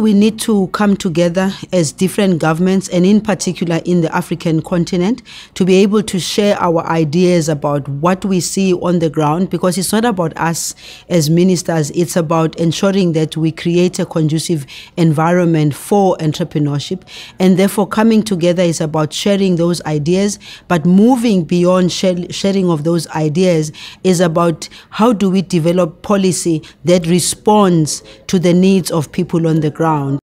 we need to come together as different governments, and in particular in the African continent, to be able to share our ideas about what we see on the ground, because it's not about us as ministers, it's about ensuring that we create a conducive environment for entrepreneurship. And therefore, coming together is about sharing those ideas, but moving beyond sharing of those ideas is about how do we develop policy that responds to the needs of people on the ground around